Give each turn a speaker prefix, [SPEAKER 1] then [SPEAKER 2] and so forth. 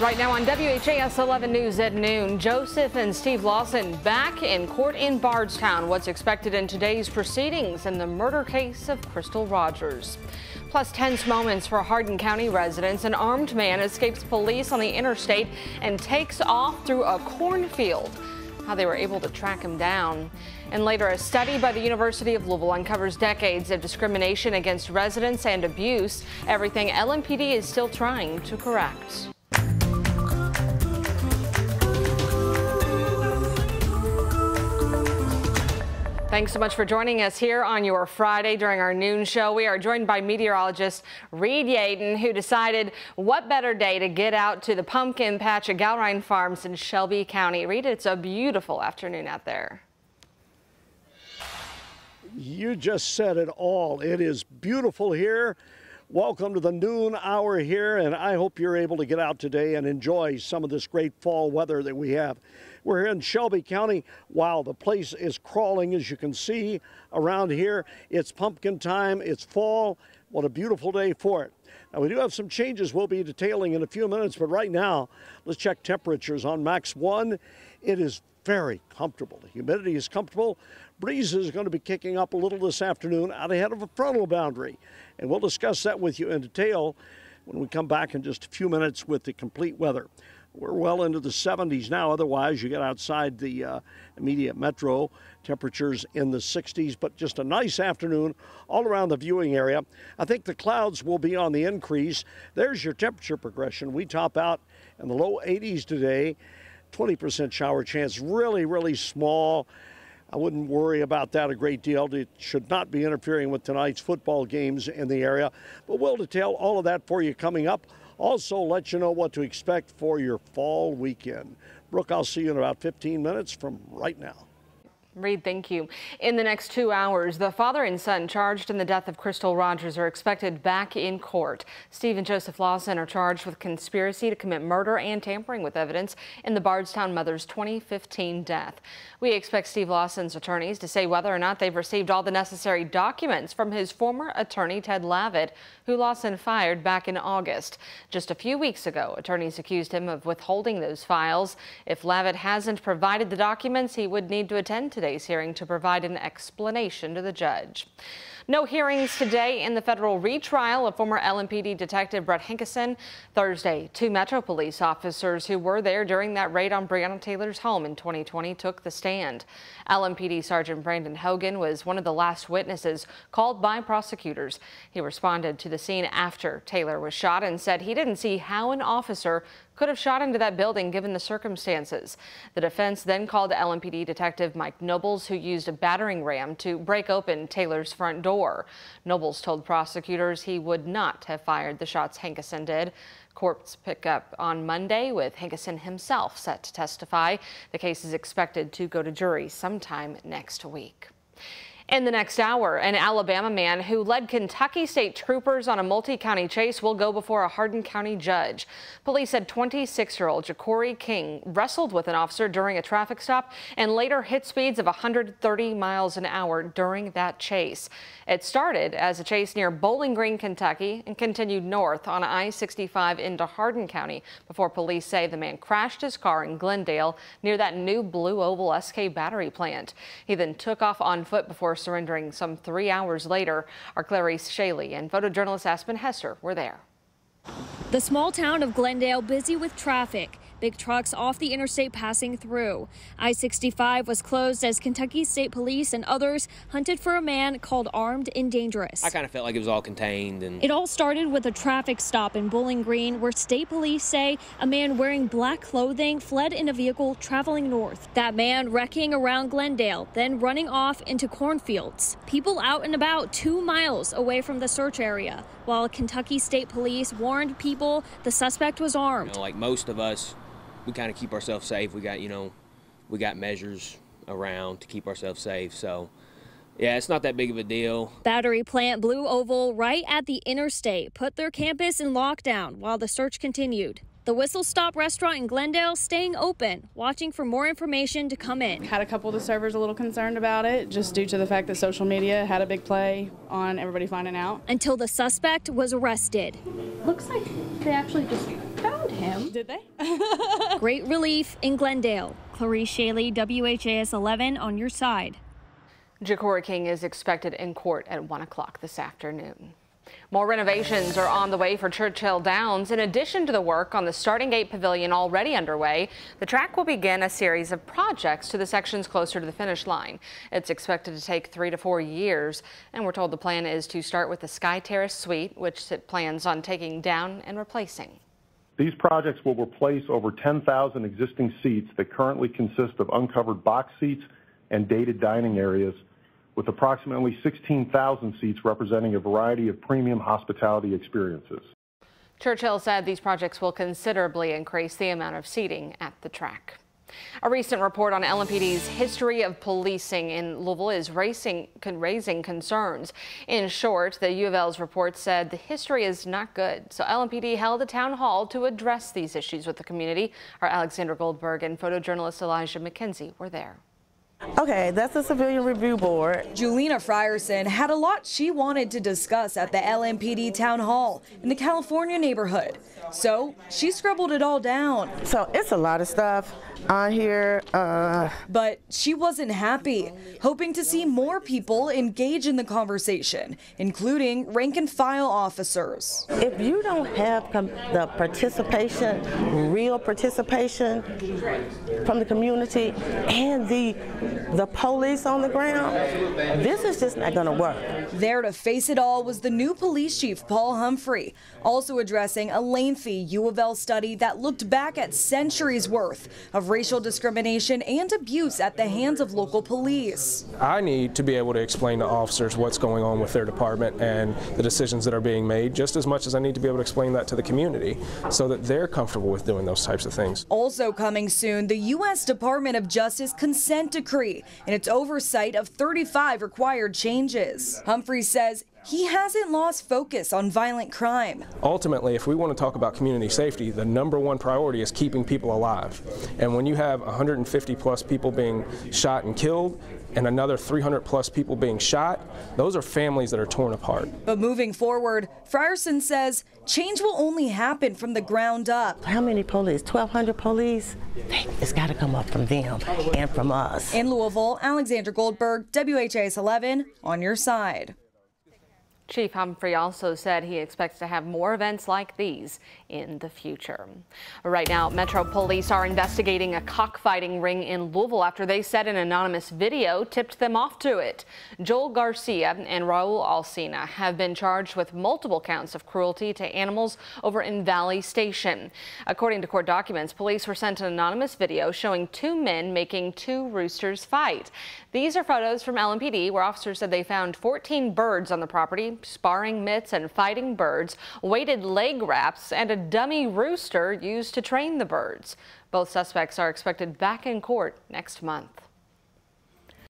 [SPEAKER 1] Right now on WHAS 11 News at noon, Joseph and Steve Lawson back in court in Bardstown. What's expected in today's proceedings in the murder case of Crystal Rogers. Plus tense moments for Hardin County residents. An armed man escapes police on the interstate and takes off through a cornfield. How they were able to track him down. And later, a study by the University of Louisville uncovers decades of discrimination against residents and abuse. Everything LMPD is still trying to correct. Thanks so much for joining us here on your Friday during our noon show. We are joined by meteorologist Reed Yadon, who decided what better day to get out to the pumpkin patch at Gallrein Farms in Shelby County. Reed, it's a beautiful afternoon out there.
[SPEAKER 2] You just said it all. It is beautiful here. Welcome to the noon hour here, and I hope you're able to get out today and enjoy some of this great fall weather that we have. We're here in Shelby County. Wow, the place is crawling, as you can see around here. It's pumpkin time, it's fall. What a beautiful day for it. Now, we do have some changes we'll be detailing in a few minutes, but right now, let's check temperatures on Max 1. It is very comfortable. The humidity is comfortable. Breeze is going to be kicking up a little this afternoon out ahead of a frontal boundary. And we'll discuss that with you in detail when we come back in just a few minutes with the complete weather. We're well into the 70s now. Otherwise, you get outside the uh, immediate metro, temperatures in the 60s, but just a nice afternoon all around the viewing area. I think the clouds will be on the increase. There's your temperature progression. We top out in the low 80s today, 20% shower chance, really, really small. I wouldn't worry about that a great deal. It should not be interfering with tonight's football games in the area. But we'll detail all of that for you coming up. Also, let you know what to expect for your fall weekend. Brooke, I'll see you in about 15 minutes from right now.
[SPEAKER 1] Reed, thank you. In the next two hours, the father and son charged in the death of Crystal Rogers are expected back in court. Steve and Joseph Lawson are charged with conspiracy to commit murder and tampering with evidence in the Bardstown mother's 2015 death. We expect Steve Lawson's attorneys to say whether or not they've received all the necessary documents from his former attorney, Ted Lavit, who Lawson fired back in August. Just a few weeks ago, attorneys accused him of withholding those files. If Lavit hasn't provided the documents, he would need to attend today's hearing to provide an explanation to the judge. No hearings today in the federal retrial of former LMPD detective Brett Hankison. Thursday, two Metro police officers who were there during that raid on Breonna Taylor's home in 2020 took the stand. LMPD Sergeant Brandon Hogan was one of the last witnesses called by prosecutors. He responded to the scene after Taylor was shot and said he didn't see how an officer could have shot into that building given the circumstances. The defense then called LMPD detective Mike Nobles, who used a battering ram to break open Taylor's front door. Nobles told prosecutors he would not have fired the shots Hankison did. Courts pick up on Monday with Hankison himself set to testify. The case is expected to go to jury sometime next week. In the next hour, an Alabama man who led Kentucky state troopers on a multi-county chase will go before a Hardin County judge. Police said 26-year-old Ja'Cory King wrestled with an officer during a traffic stop and later hit speeds of 130 miles an hour during that chase. It started as a chase near Bowling Green, Kentucky and continued north on I-65 into Hardin County before police say the man crashed his car in Glendale near that new Blue Oval SK battery plant. He then took off on foot before surrendering some three hours later. Our Clarice Shaley and photojournalist Aspen Hesser were there.
[SPEAKER 3] The small town of Glendale busy with traffic. Big trucks off the interstate passing through. I 65 was closed as Kentucky State Police and others hunted for a man called armed and dangerous.
[SPEAKER 4] I kind of felt like it was all contained. and
[SPEAKER 3] It all started with a traffic stop in Bowling Green where state police say a man wearing black clothing fled in a vehicle traveling north. That man wrecking around Glendale, then running off into cornfields. People out and about two miles away from the search area, while Kentucky State Police warned people the suspect was armed.
[SPEAKER 4] You know, like most of us, we kind of keep ourselves safe. We got, you know, we got measures around to keep ourselves safe. So, yeah, it's not that big of a deal.
[SPEAKER 3] Battery plant Blue Oval, right at the interstate, put their campus in lockdown while the search continued. The Whistle Stop restaurant in Glendale staying open, watching for more information to come in.
[SPEAKER 5] Had a couple of the servers a little concerned about it, just due to the fact that social media had a big play on everybody finding out.
[SPEAKER 3] Until the suspect was arrested.
[SPEAKER 6] Looks like they actually just found him.
[SPEAKER 3] him.
[SPEAKER 5] Did they?
[SPEAKER 3] Great relief in Glendale. Clarice Shaley, WHAS 11 on your side.
[SPEAKER 1] Ja'Cory King is expected in court at 1 o'clock this afternoon. More renovations are on the way for Churchill Downs. In addition to the work on the starting gate pavilion already underway, the track will begin a series of projects to the sections closer to the finish line. It's expected to take three to four years, and we're told the plan is to start with the Sky Terrace Suite, which it plans on taking down and replacing.
[SPEAKER 6] These projects will replace over 10,000 existing seats that currently consist of uncovered box seats and dated dining areas with approximately 16,000 seats representing a variety of premium hospitality experiences.
[SPEAKER 1] Churchill said these projects will considerably increase the amount of seating at the track. A recent report on LMPD's history of policing in Louisville is racing, raising concerns. In short, the U of L's report said the history is not good. So LMPD held a town hall to address these issues with the community. Our Alexander Goldberg and photojournalist Elijah McKenzie were there.
[SPEAKER 7] Okay, that's the Civilian Review Board.
[SPEAKER 8] Julina Frierson had a lot she wanted to discuss at the LMPD Town Hall in the California neighborhood. So she scribbled it all down.
[SPEAKER 7] So it's a lot of stuff on here. Uh,
[SPEAKER 8] but she wasn't happy, hoping to see more people engage in the conversation, including rank and file officers.
[SPEAKER 7] If you don't have the participation, real participation from the community and the the police on the ground, this is just not going to work.
[SPEAKER 8] There to face it all was the new police chief, Paul Humphrey, also addressing a lengthy U of L study that looked back at centuries worth of racial discrimination and abuse at the hands of local police.
[SPEAKER 9] I need to be able to explain to officers what's going on with their department and the decisions that are being made just as much as I need to be able to explain that to the community so that they're comfortable with doing those types of things.
[SPEAKER 8] Also coming soon, the U.S. Department of Justice consent decree and its oversight of 35 required changes. Humphrey says he hasn't lost focus on violent crime.
[SPEAKER 9] Ultimately, if we want to talk about community safety, the number one priority is keeping people alive. And when you have 150 plus people being shot and killed, and another 300 plus people being shot, those are families that are torn apart.
[SPEAKER 8] But moving forward, Frierson says change will only happen from the ground up.
[SPEAKER 7] How many police? 1,200 police? It's got to come up from them and from us.
[SPEAKER 8] In Louisville, Alexander Goldberg, WHAS 11, on your side.
[SPEAKER 1] Chief Humphrey also said he expects to have more events like these in the future. Right now, Metro Police are investigating a cockfighting ring in Louisville after they said an anonymous video tipped them off to it. Joel Garcia and Raul Alcina have been charged with multiple counts of cruelty to animals over in Valley Station. According to court documents, police were sent an anonymous video showing two men making two roosters fight. These are photos from LMPD where officers said they found 14 birds on the property sparring mitts and fighting birds, weighted leg wraps, and a dummy rooster used to train the birds. Both suspects are expected back in court next month.